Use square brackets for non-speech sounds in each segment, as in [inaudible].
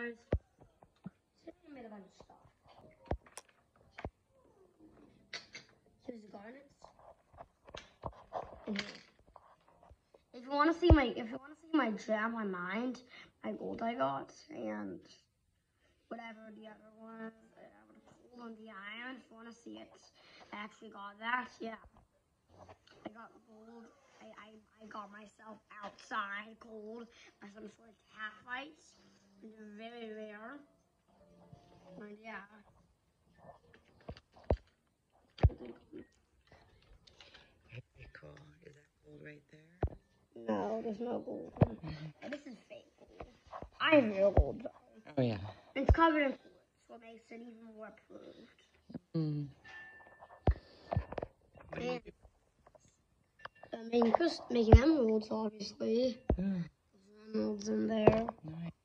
guys. Made a bunch of stuff. Here's the garnets. If you want to see my, if you want to see my jam, my mind, my gold I got, and whatever the other one I uh, would have pulled on the iron. If you want to see it, I actually got that. Yeah, I got gold. I, I, I got myself outside gold some sort of cat fights. Very rare. And yeah. Very cool. Is that gold right there? No, there's no gold. [laughs] This is fake gold. I have real gold though. Oh yeah. It's covered in quartz, what makes it even more approved. Mm. And do? I'm making, making emeralds, obviously. Oh, There's emeralds in there. nice.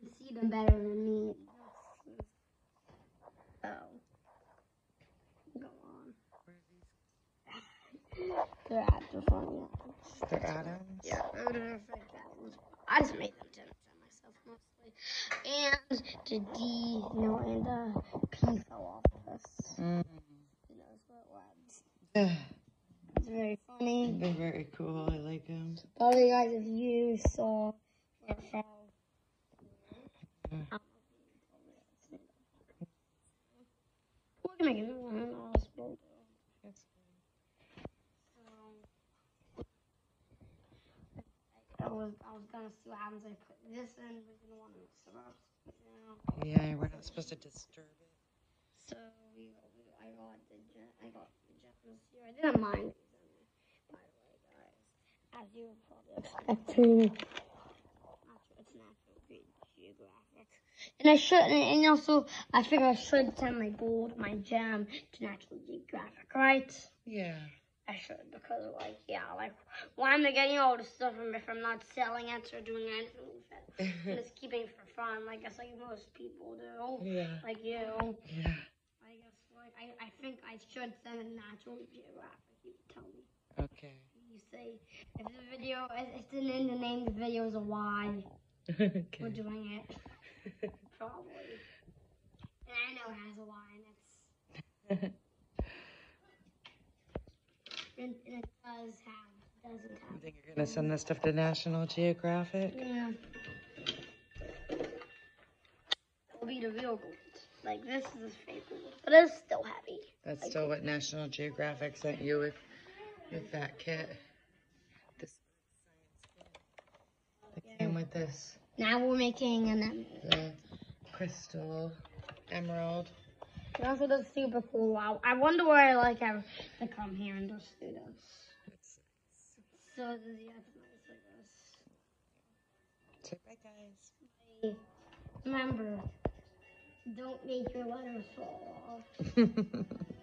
Can see them better than me. Oh. Go on. Where are They're at the these? They're atoms? Yeah, they're fake atoms. I just made them to to myself mostly. And the D, you know, and the P fell off of this. Mm. You know, so it was. Yeah, It's very funny. they're very cool. I like them. Probably guys, if you saw where it fell. Yeah. We're gonna make it one possible. I was I was gonna see what happens. if I put this in, but you don't want to mix it up. You know. Yeah, we're not supposed to disturb it. So we, we I got the ge- I got the gems here. I didn't mind by the way, guys. As you were probably expecting. Geographic. And I should, and also, I figure I should send my gold, my gem, to Natural Geographic, right? Yeah. I should because, like, yeah, like, why am I getting all this stuff if I'm not selling it or doing anything with it? [laughs] I'm just keeping it for fun, like, guess like most people do, yeah. like you. Yeah. I guess, like, I, I think I should send it Natural Geographic. You tell me. Okay. You say if the video, if it's in the name of the video is a why, [laughs] we're doing it [laughs] probably. And I know it has a why, and it's [laughs] and, and it does have doesn't You think you're gonna send this stuff to National Geographic? Yeah. It'll be the real gold. Like this is fake gold, but it's still heavy. That's still what National Geographic sent you with with that kit. This that came with this Now we're making an emerald. the crystal emerald. It also does super cool. I, I wonder where like I to come here and just do this. So yeah, it's nice like this. say bye, guys. Remember, don't make your letters fall off. [laughs]